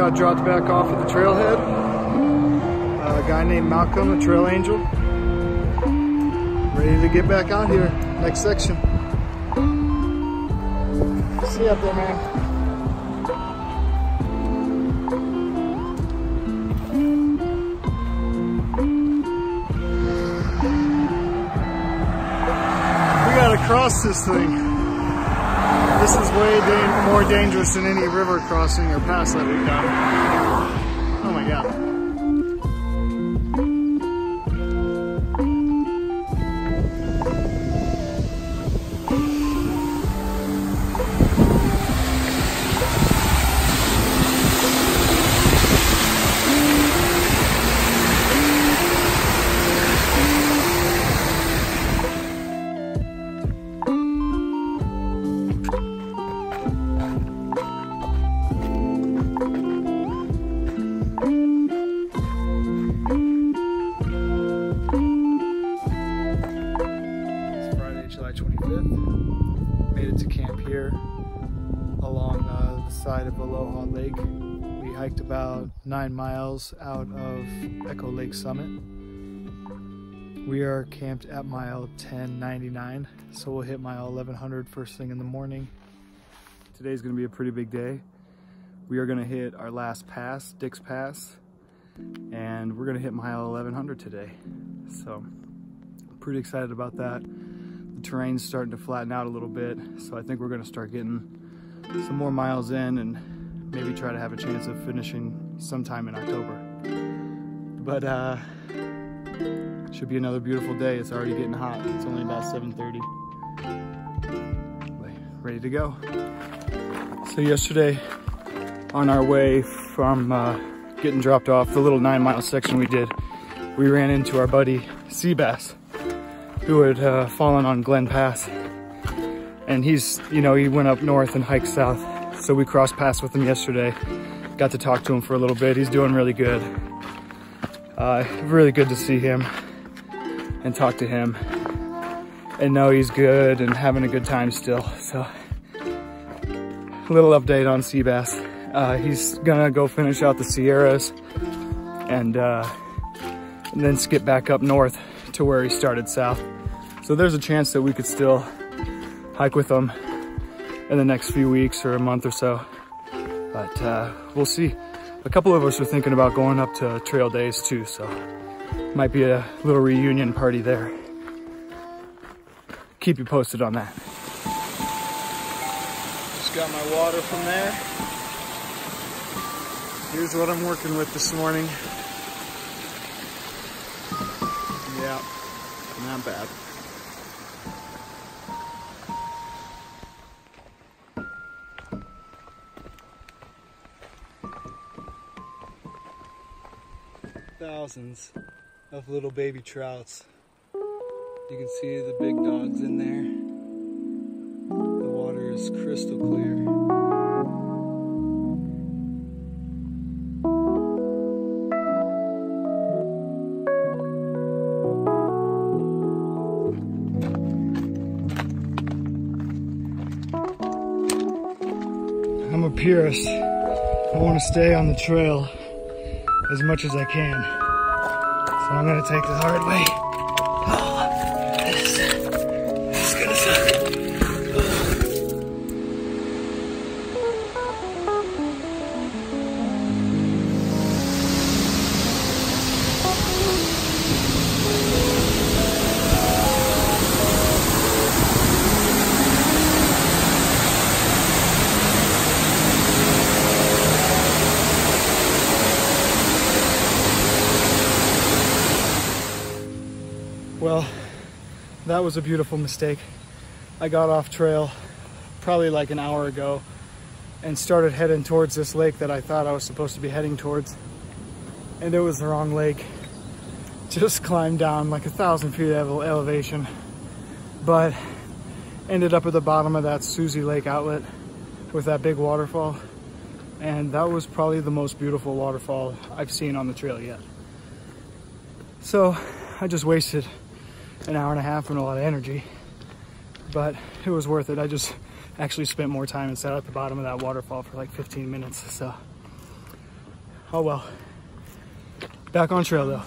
got dropped back off at the trailhead. Uh, a guy named Malcolm, a trail angel. Ready to get back out here, next section. See you up there, man. We gotta cross this thing. This is way da more dangerous than any river crossing or pass that we've done. Oh my god. Miles out of Echo Lake Summit. We are camped at mile 1099, so we'll hit mile 1100 first thing in the morning. Today's gonna be a pretty big day. We are gonna hit our last pass, Dick's Pass, and we're gonna hit mile 1100 today. So pretty excited about that. The terrain's starting to flatten out a little bit, so I think we're gonna start getting some more miles in and maybe try to have a chance of finishing sometime in October. But uh, should be another beautiful day. It's already getting hot. It's only about 7.30. Ready to go. So yesterday, on our way from uh, getting dropped off the little nine mile section we did, we ran into our buddy Seabass who had uh, fallen on Glen Pass. And he's, you know, he went up north and hiked south. So we crossed paths with him yesterday. Got to talk to him for a little bit. He's doing really good. Uh, really good to see him and talk to him and know he's good and having a good time still. So, little update on Seabass. Uh, he's gonna go finish out the Sierras and, uh, and then skip back up north to where he started south. So there's a chance that we could still hike with him in the next few weeks or a month or so. But uh, we'll see. A couple of us are thinking about going up to trail days too, so might be a little reunion party there. Keep you posted on that. Just got my water from there. Here's what I'm working with this morning. Yeah, not bad. Thousands of little baby trouts. You can see the big dogs in there. The water is crystal clear. I'm a purist. I want to stay on the trail as much as I can. So I'm gonna take the hard way. That was a beautiful mistake. I got off trail probably like an hour ago and started heading towards this lake that I thought I was supposed to be heading towards. And it was the wrong lake. Just climbed down like a thousand feet of elevation, but ended up at the bottom of that Susie Lake outlet with that big waterfall. And that was probably the most beautiful waterfall I've seen on the trail yet. So I just wasted an hour and a half and a lot of energy, but it was worth it. I just actually spent more time and sat at the bottom of that waterfall for like 15 minutes. So Oh well. Back on trail though.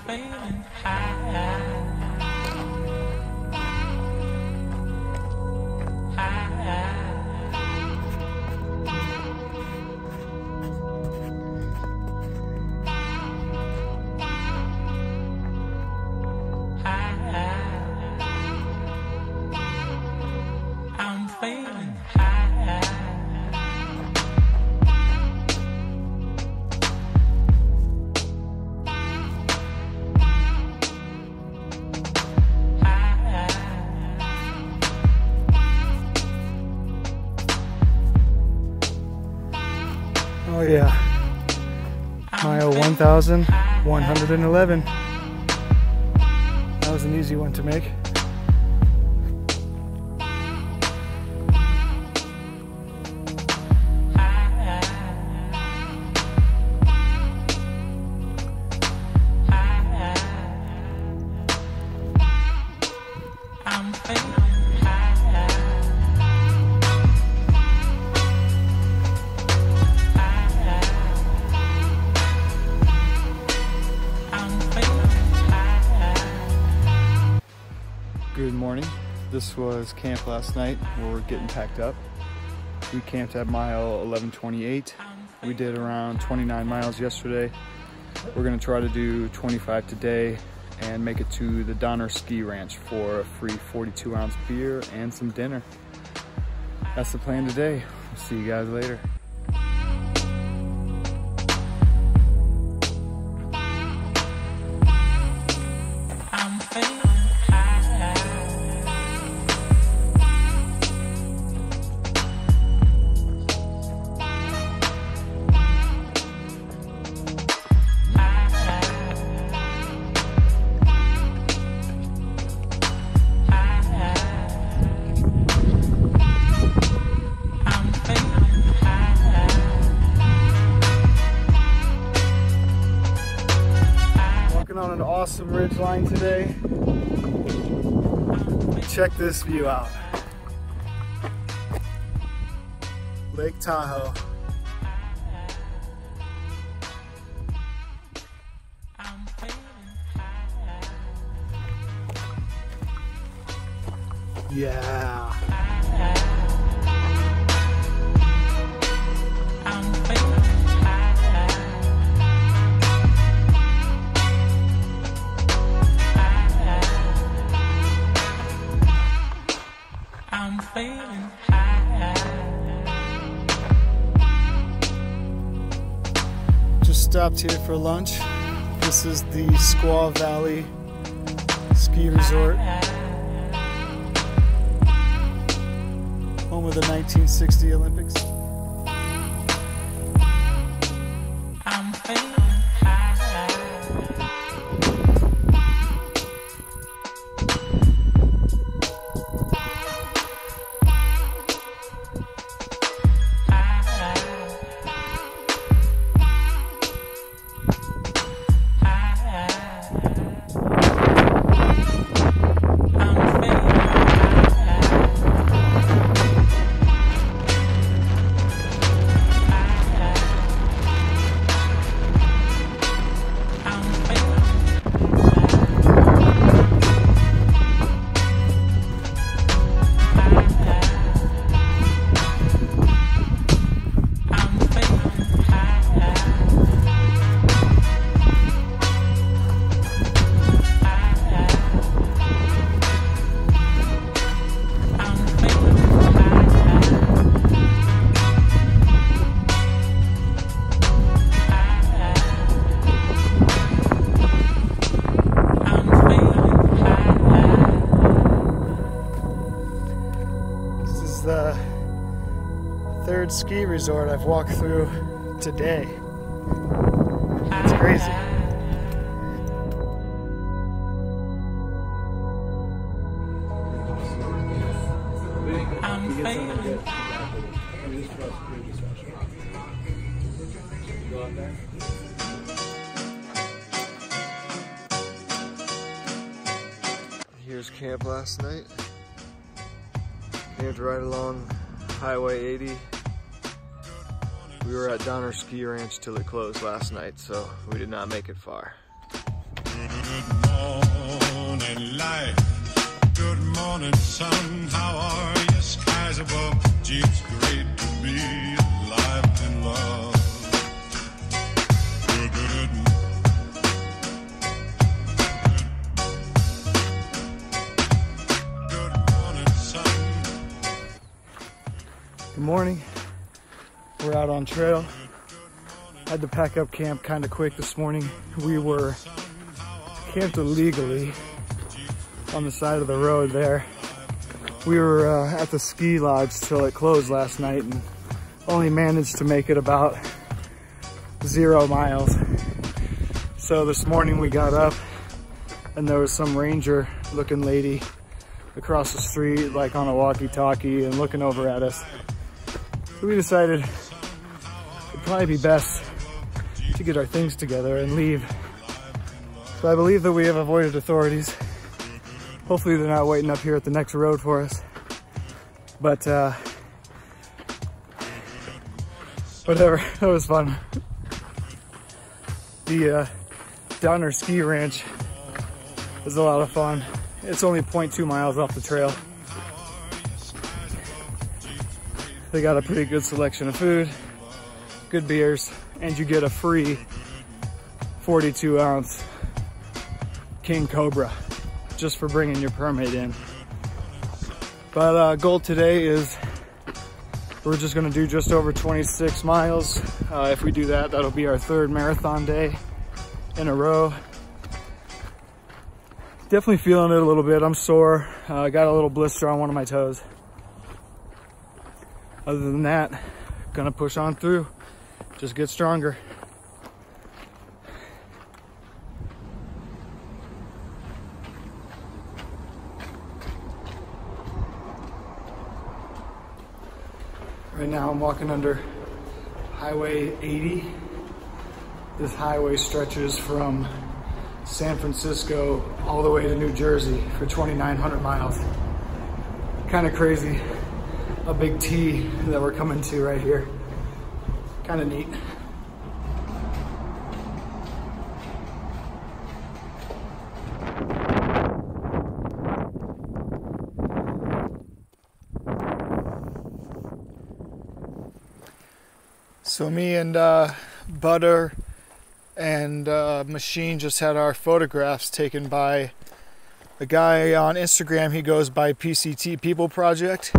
1111. That was an easy one to make. This was camp last night we're getting packed up. We camped at mile 1128. We did around 29 miles yesterday. We're gonna try to do 25 today and make it to the Donner Ski Ranch for a free 42 ounce beer and some dinner. That's the plan today. See you guys later. Line today. Check this view out. Lake Tahoe. Yeah. Stopped here for lunch. This is the Squaw Valley Ski Resort. Home of the 1960 Olympics. Resort I've walked through today. It's crazy. I'm feeling Here's camp last night. Camped right along Highway 80. We were at Donner Ski Ranch till it closed last night, so we did not make it far. Good morning, light. Good morning, sun. How are you? Skies above. Gee, it's great to be alive and love. Good morning. Good morning. We're out on trail. Had to pack up camp kind of quick this morning. We were camped illegally on the side of the road there. We were uh, at the ski lodge till it closed last night and only managed to make it about zero miles. So this morning we got up and there was some ranger looking lady across the street like on a walkie-talkie and looking over at us. We decided probably be best to get our things together and leave. So I believe that we have avoided authorities. Hopefully they're not waiting up here at the next road for us. But uh, whatever, that was fun. The uh, Donner Ski Ranch is a lot of fun. It's only 0.2 miles off the trail. They got a pretty good selection of food, good beers, and you get a free 42 ounce King Cobra just for bringing your permit in. But uh, goal today is we're just gonna do just over 26 miles. Uh, if we do that, that'll be our third marathon day in a row. Definitely feeling it a little bit. I'm sore. Uh, I got a little blister on one of my toes. Other than that, gonna push on through. Just get stronger. Right now I'm walking under Highway 80. This highway stretches from San Francisco all the way to New Jersey for 2,900 miles. Kind of crazy. A big T that we're coming to right here. Kind of neat. So me and uh, Butter and uh, Machine just had our photographs taken by a guy on Instagram. He goes by PCT People Project,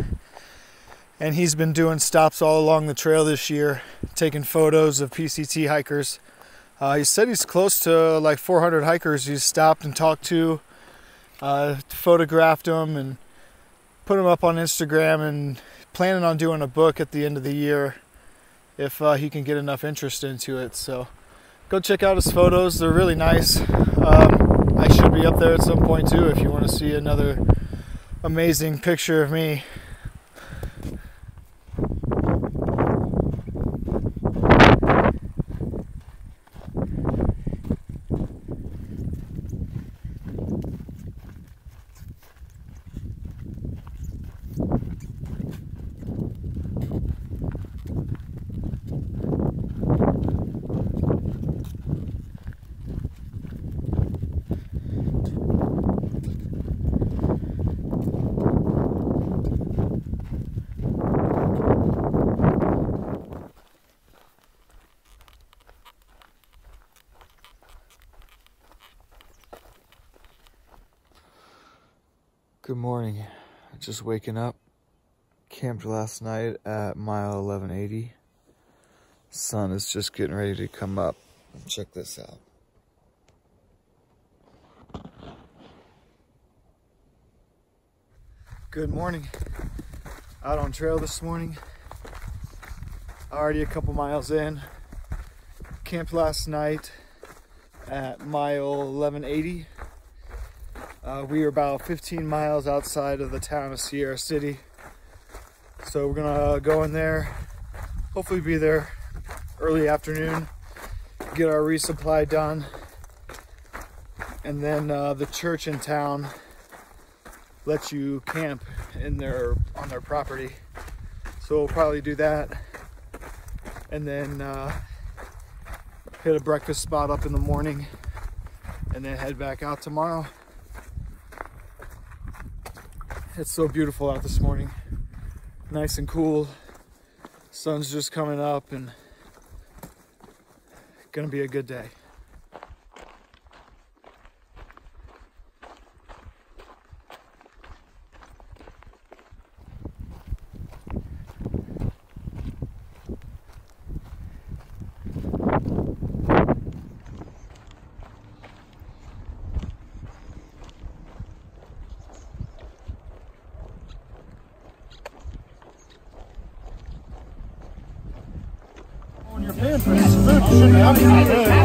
and he's been doing stops all along the trail this year, taking photos of PCT hikers. Uh, he said he's close to like 400 hikers he's stopped and talked to, uh, photographed them, and put them up on Instagram, and planning on doing a book at the end of the year if uh, he can get enough interest into it. So go check out his photos. They're really nice. Um, I should be up there at some point too if you want to see another amazing picture of me. Good morning. Just waking up. Camped last night at mile 1180. Sun is just getting ready to come up. Check this out. Good morning. Out on trail this morning. Already a couple miles in. Camped last night at mile 1180. Uh, we are about 15 miles outside of the town of Sierra City. So we're gonna go in there, hopefully be there early afternoon, get our resupply done. And then uh, the church in town let you camp in their on their property. So we'll probably do that. and then uh, hit a breakfast spot up in the morning and then head back out tomorrow. It's so beautiful out this morning. Nice and cool. Sun's just coming up and gonna be a good day. When you're paying for